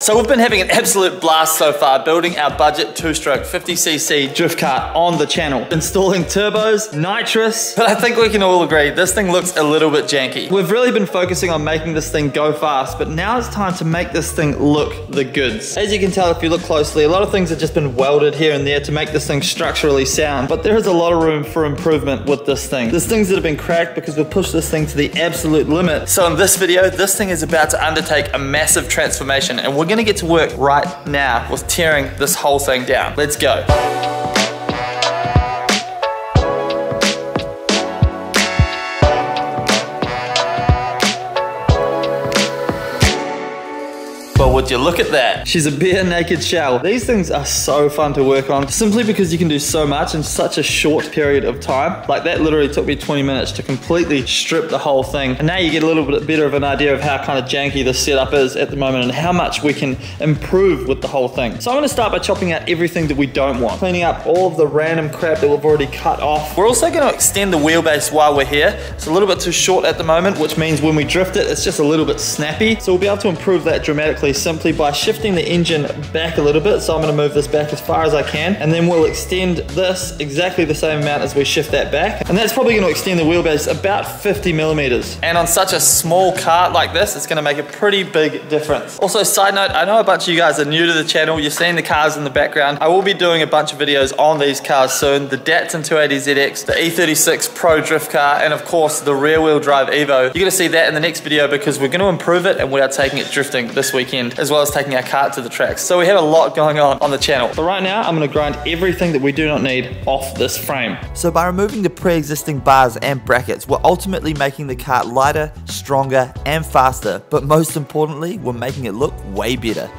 So we've been having an absolute blast so far building our budget two-stroke 50cc drift kart on the channel. Installing turbos, nitrous, but I think we can all agree this thing looks a little bit janky. We've really been focusing on making this thing go fast, but now it's time to make this thing look the goods. As you can tell if you look closely, a lot of things have just been welded here and there to make this thing structurally sound, but there is a lot of room for improvement with this thing. There's things that have been cracked because we've pushed this thing to the absolute limit. So in this video, this thing is about to undertake a massive transformation and we're gonna get to work right now with tearing this whole thing down. Let's go. Would you look at that? She's a bare naked shell. These things are so fun to work on simply because you can do so much in such a short period of time. Like that literally took me 20 minutes to completely strip the whole thing. And now you get a little bit better of an idea of how kind of janky the setup is at the moment and how much we can improve with the whole thing. So I'm gonna start by chopping out everything that we don't want. Cleaning up all of the random crap that we've already cut off. We're also gonna extend the wheelbase while we're here. It's a little bit too short at the moment, which means when we drift it, it's just a little bit snappy. So we'll be able to improve that dramatically simply by shifting the engine back a little bit. So I'm gonna move this back as far as I can, and then we'll extend this exactly the same amount as we shift that back. And that's probably gonna extend the wheelbase about 50 millimeters. And on such a small cart like this, it's gonna make a pretty big difference. Also, side note, I know a bunch of you guys are new to the channel. You're seeing the cars in the background. I will be doing a bunch of videos on these cars soon. The Datsun 280ZX, the E36 Pro drift car, and of course, the rear wheel drive Evo. You're gonna see that in the next video because we're gonna improve it and we are taking it drifting this weekend, as well as taking our cart to the tracks. So we have a lot going on on the channel. But right now, I'm gonna grind everything that we do not need off this frame. So by removing the pre-existing bars and brackets, we're ultimately making the cart lighter, stronger, and faster, but most importantly, we're making it look way better.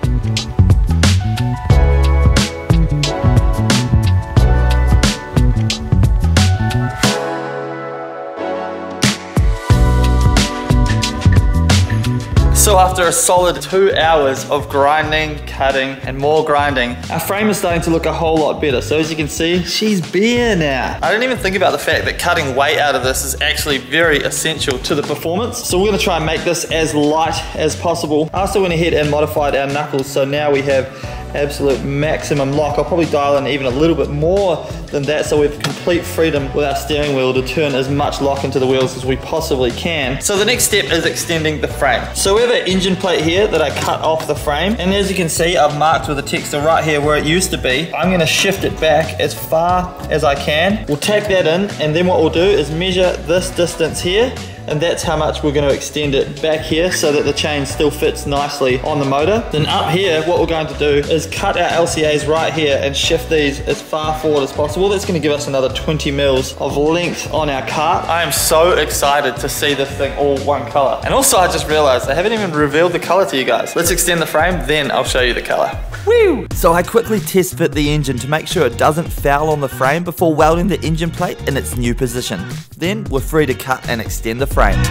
After a solid two hours of grinding, cutting, and more grinding, our frame is starting to look a whole lot better. So as you can see, she's bare now. I didn't even think about the fact that cutting weight out of this is actually very essential to the performance. So we're gonna try and make this as light as possible. I also went ahead and modified our knuckles. So now we have absolute maximum lock. I'll probably dial in even a little bit more than that so we have complete freedom with our steering wheel to turn as much lock into the wheels as we possibly can. So the next step is extending the frame. So we have an engine plate here that I cut off the frame and as you can see I've marked with a texter right here where it used to be. I'm going to shift it back as far as I can. We'll tack that in and then what we'll do is measure this distance here and that's how much we're going to extend it back here so that the chain still fits nicely on the motor. Then up here, what we're going to do is cut our LCAs right here and shift these as far forward as possible. That's going to give us another 20 mils of length on our cart. I am so excited to see this thing all one color. And also I just realized I haven't even revealed the color to you guys. Let's extend the frame, then I'll show you the color. Woo! So I quickly test fit the engine to make sure it doesn't foul on the frame before welding the engine plate in its new position. Then we're free to cut and extend the frame.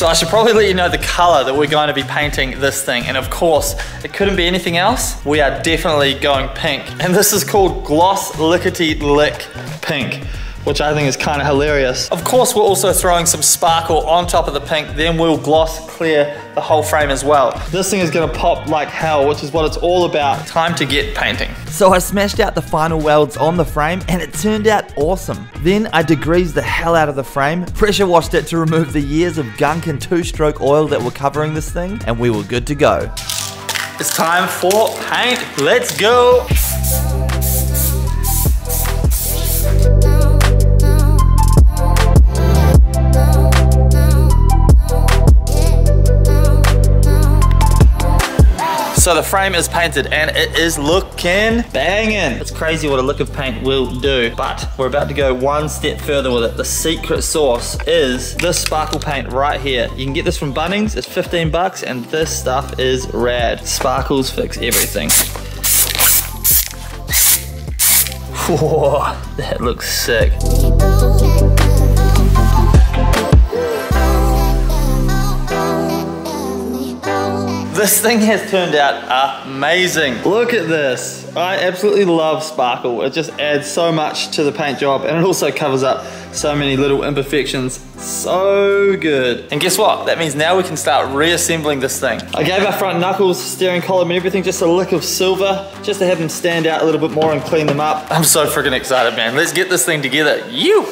So I should probably let you know the color that we're going to be painting this thing. And of course, it couldn't be anything else. We are definitely going pink. And this is called Gloss Lickety Lick Pink which I think is kind of hilarious. Of course, we're also throwing some sparkle on top of the pink, then we'll gloss clear the whole frame as well. This thing is gonna pop like hell, which is what it's all about. Time to get painting. So I smashed out the final welds on the frame and it turned out awesome. Then I degreased the hell out of the frame, pressure washed it to remove the years of gunk and two-stroke oil that were covering this thing, and we were good to go. It's time for paint. Let's go. So the frame is painted and it is looking banging. It's crazy what a lick of paint will do, but we're about to go one step further with it. The secret sauce is this sparkle paint right here. You can get this from Bunnings, it's 15 bucks, and this stuff is rad. Sparkles fix everything. Whoa, that looks sick. This thing has turned out amazing. Look at this. I absolutely love sparkle. It just adds so much to the paint job and it also covers up so many little imperfections. So good. And guess what? That means now we can start reassembling this thing. I gave our front knuckles, steering column and everything just a lick of silver just to have them stand out a little bit more and clean them up. I'm so freaking excited, man. Let's get this thing together. You!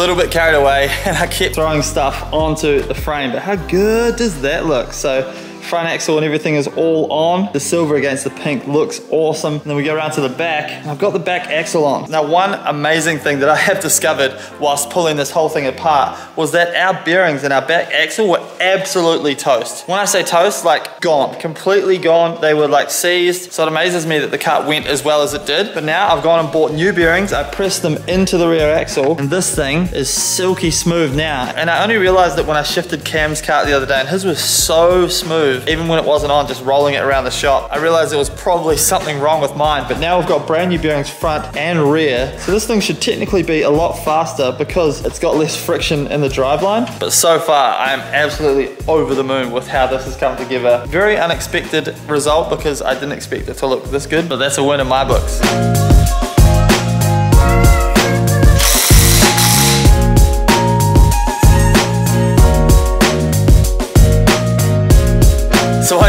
Little bit carried away and I kept throwing stuff onto the frame, but how good does that look? So front axle and everything is all on. The silver against the pink looks awesome. And then we go around to the back. I've got the back axle on. Now, one amazing thing that I have discovered whilst pulling this whole thing apart was that our bearings and our back axle were absolutely toast. When I say toast, like gone, completely gone. They were like seized. So it amazes me that the car went as well as it did. But now I've gone and bought new bearings. I pressed them into the rear axle and this thing is silky smooth now. And I only realized that when I shifted Cam's cart the other day and his was so smooth even when it wasn't on, just rolling it around the shop. I realized there was probably something wrong with mine, but now we've got brand new bearings front and rear. So this thing should technically be a lot faster because it's got less friction in the driveline. But so far, I am absolutely over the moon with how this has come together. Very unexpected result because I didn't expect it to look this good, but that's a win in my books.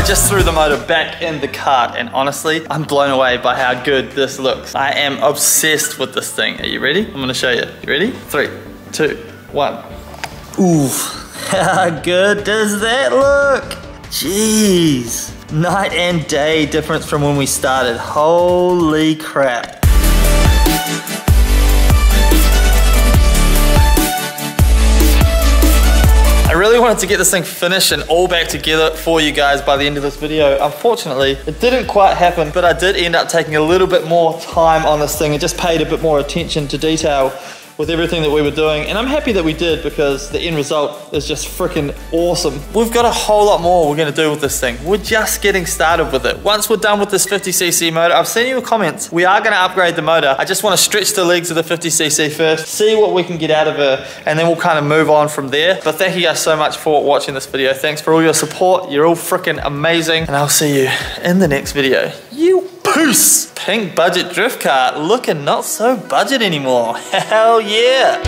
I just threw the motor back in the cart and honestly, I'm blown away by how good this looks. I am obsessed with this thing. Are you ready? I'm gonna show you. You ready? Three, two, one. Ooh, how good does that look? Jeez. Night and day difference from when we started. Holy crap. Really wanted to get this thing finished and all back together for you guys by the end of this video. Unfortunately, it didn't quite happen, but I did end up taking a little bit more time on this thing and just paid a bit more attention to detail with everything that we were doing. And I'm happy that we did because the end result is just freaking awesome. We've got a whole lot more we're gonna do with this thing. We're just getting started with it. Once we're done with this 50cc motor, I've seen your comments. We are gonna upgrade the motor. I just wanna stretch the legs of the 50cc first, see what we can get out of it, and then we'll kind of move on from there. But thank you guys so much for watching this video. Thanks for all your support. You're all freaking amazing. And I'll see you in the next video. You Peace! Pink budget drift car looking not so budget anymore. Hell yeah!